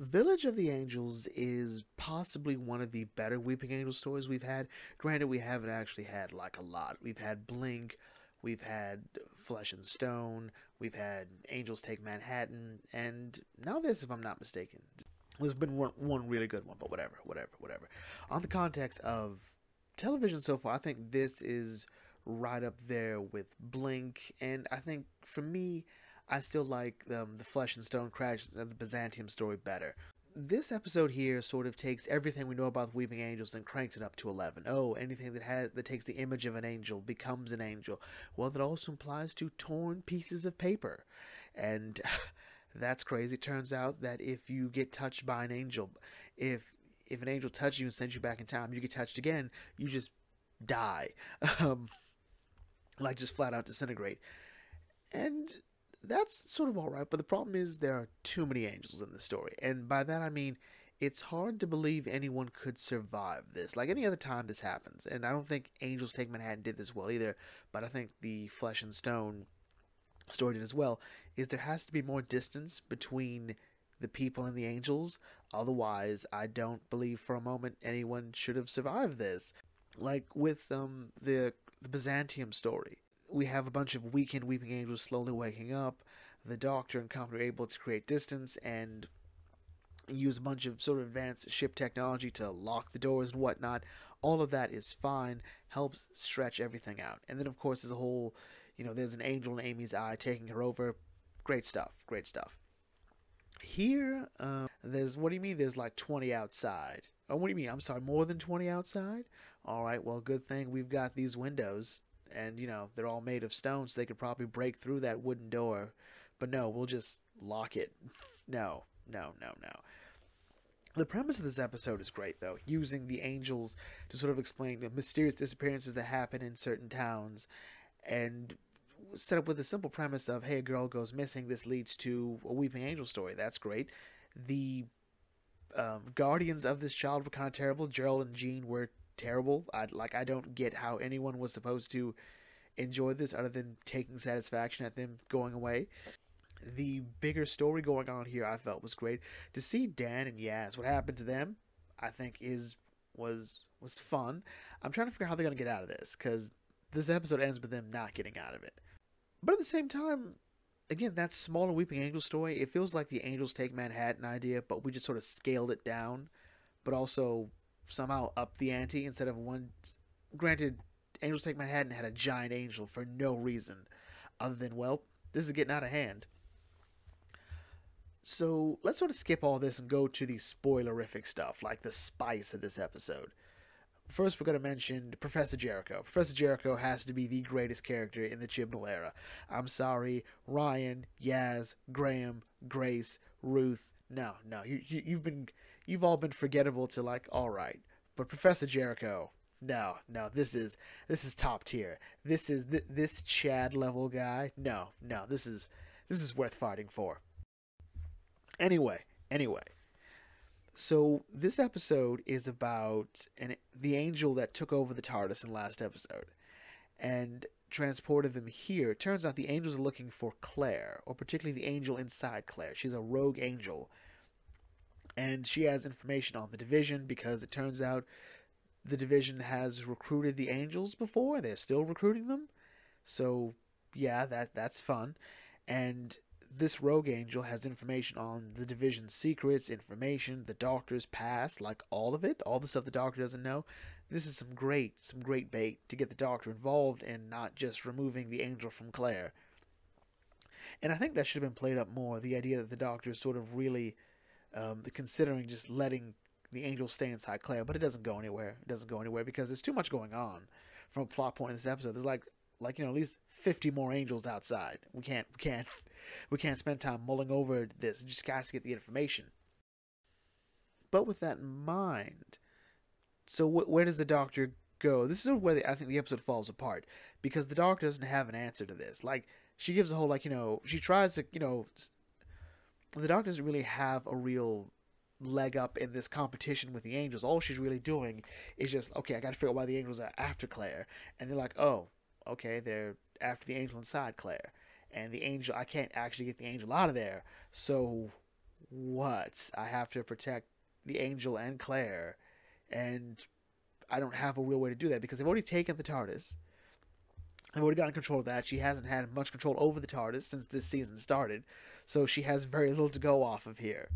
Village of the Angels is possibly one of the better Weeping Angel stories we've had. Granted, we haven't actually had like a lot. We've had Blink, we've had Flesh and Stone, we've had Angels Take Manhattan, and now this, if I'm not mistaken. There's been one, one really good one, but whatever, whatever, whatever. On the context of television so far, I think this is right up there with Blink, and I think for me, I still like um, the Flesh and Stone Crash of the Byzantium story better. This episode here sort of takes everything we know about the Weeping Angels and cranks it up to eleven. Oh, anything that has that takes the image of an angel becomes an angel. Well, that also implies to torn pieces of paper, and that's crazy. It turns out that if you get touched by an angel, if if an angel touches you and sends you back in time, you get touched again, you just die, um, like just flat out disintegrate. And that's sort of all right, but the problem is there are too many angels in the story, and by that I mean it's hard to believe anyone could survive this. Like any other time this happens, and I don't think Angels Take Manhattan did this well either, but I think the Flesh and Stone story did as well. Is there has to be more distance between the people and the angels, otherwise I don't believe for a moment anyone should have survived this. Like with um the the Byzantium story we have a bunch of weakened weeping angels slowly waking up. The doctor and company are able to create distance and use a bunch of sort of advanced ship technology to lock the doors and whatnot. All of that is fine, helps stretch everything out. And then, of course, there's a whole, you know, there's an angel in Amy's eye taking her over. Great stuff, great stuff. Here, uh, there's, what do you mean there's like 20 outside? Oh, what do you mean? I'm sorry, more than 20 outside? All right, well, good thing we've got these windows and you know they're all made of stone, so they could probably break through that wooden door. But no, we'll just lock it. No, no, no, no. The premise of this episode is great, though, using the angels to sort of explain the mysterious disappearances that happen in certain towns, and set up with the simple premise of, hey, a girl goes missing. This leads to a weeping angel story. That's great. The um, guardians of this child were kind of terrible. Gerald and Jean were terrible. I like I don't get how anyone was supposed to enjoy this other than taking satisfaction at them going away. The bigger story going on here I felt was great. To see Dan and Yaz, what happened to them, I think is was was fun. I'm trying to figure out how they're gonna get out of this, because this episode ends with them not getting out of it. But at the same time, again, that smaller Weeping Angel story, it feels like the Angels Take Manhattan idea, but we just sort of scaled it down, but also somehow up the ante instead of one. Granted, Angels Take Manhattan had a giant angel for no reason other than, well, this is getting out of hand. So let's sort of skip all this and go to the spoilerific stuff, like the spice of this episode. First, we're going to mention Professor Jericho. Professor Jericho has to be the greatest character in the Chibnall era. I'm sorry, Ryan, Yaz, Graham, Grace, Ruth. No, no, you, you, you've been you've all been forgettable to like all right. But professor jericho no no this is this is top tier. This is th- this chad level guy no no this is this is worth fighting for. Anyway anyway. So this episode is about an, the angel that took over the TARDIS in last episode and transported them here. Turns out the angels are looking for Claire, or particularly the angel inside Claire. She's a rogue angel and she has information on the division because it turns out the division has recruited the angels before. They're still recruiting them. So yeah that that's fun. And this rogue angel has information on the division's secrets information the doctor's past like all of it all the stuff the doctor doesn't know. This is some great some great bait to get the doctor involved and not just removing the angel from claire. And i think that should have been played up more the idea that the doctor is sort of really um, considering just letting the angel stay inside Claire, but it doesn't go anywhere. It doesn't go anywhere because there's too much going on from a plot point in this episode. There's like like you know at least 50 more angels outside. We can't we can't we can't spend time mulling over this. just got to get the information. But with that in mind, so wh- where does the doctor go? This is where the, I think the episode falls apart because the doctor doesn't have an answer to this. Like she gives a whole like you know she tries to you know the Doc doesn't really have a real leg up in this competition with the Angels. All she's really doing is just, okay, I got to figure out why the Angels are after Claire. And they're like, oh, okay, they're after the Angel inside Claire. And the Angel, I can't actually get the Angel out of there. So what? I have to protect the Angel and Claire, and I don't have a real way to do that because they've already taken the TARDIS. They've already gotten control of that. She hasn't had much control over the TARDIS since this season started, so she has very little to go off of here.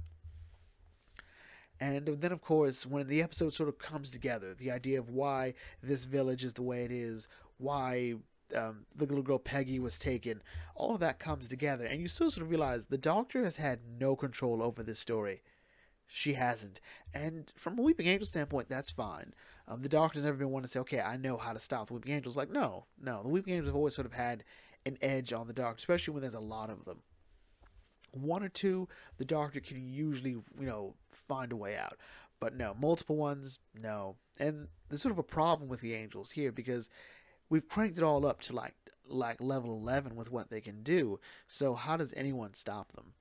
And then, of course, when the episode sort of comes together, the idea of why this village is the way it is, why um, the little girl Peggy was taken, all of that comes together, and you still sort of realize the Doctor has had no control over this story. She hasn't. And from a Weeping Angel standpoint, that's fine. Um, the Doctor's never been one to say, okay, I know how to stop the Weeping Angels. Like, no, no. The Weeping Angels have always sort of had an edge on the Doctor, especially when there's a lot of them one or two, the doctor can usually, you know, find a way out. But no, multiple ones, no. And there's sort of a problem with the angels here because we've cranked it all up to like like level 11 with what they can do. So how does anyone stop them?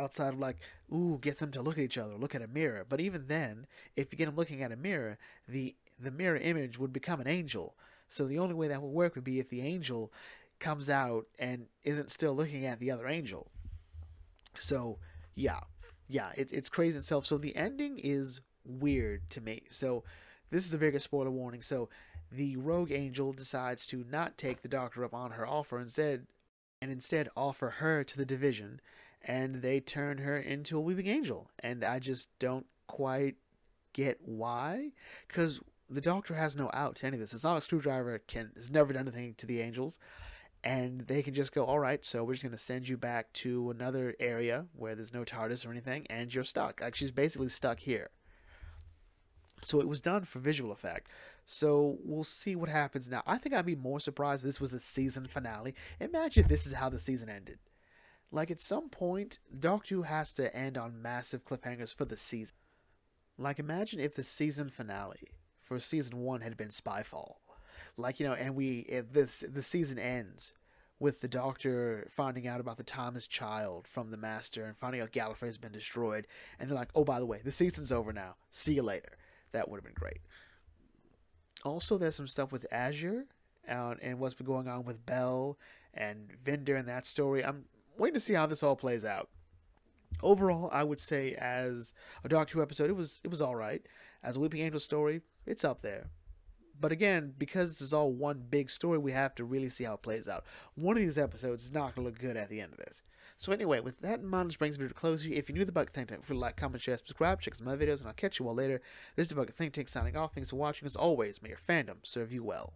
Outside of like, ooh, get them to look at each other, look at a mirror. But even then, if you get them looking at a mirror, the the mirror image would become an angel. So the only way that would work would be if the angel comes out and isn't still looking at the other angel. So yeah, yeah, it's it's crazy itself. So the ending is weird to me. So this is a bigger spoiler warning. So the rogue angel decides to not take the doctor up on her offer instead and instead offer her to the division and they turn her into a weeping angel and i just don't quite get why because the doctor has no out to any of this it's not like screwdriver can has never done anything to the angels and they can just go, all right, so we're just going to send you back to another area where there's no TARDIS or anything, and you're stuck. Like, she's basically stuck here. So it was done for visual effect. So we'll see what happens now. I think I'd be more surprised if this was the season finale. Imagine if this is how the season ended. Like, at some point, Doctor Who has to end on massive cliffhangers for the season. Like, imagine if the season finale for season one had been Spyfall. Like you know and we this the season ends with the doctor finding out about the Timeless Child from the master and finding out Gallifrey has been destroyed and they're like oh by the way the season's over now. See you later. That would have been great. Also there's some stuff with Azure and, and what's been going on with Bel and Vinder and that story. I'm waiting to see how this all plays out overall I would say as a Doctor Who episode it was it was all right as a Weeping Angel story it's up there but again, because this is all one big story, we have to really see how it plays out. One of these episodes is not going to look good at the end of this. So anyway, with that in mind, this brings me to close. If you're new to the Bucket Think Tank, feel like, comment, share, subscribe, check some other videos, and I'll catch you all later. This is the Bucket Think Tank signing off. Thanks for watching. As always, may your fandom serve you well.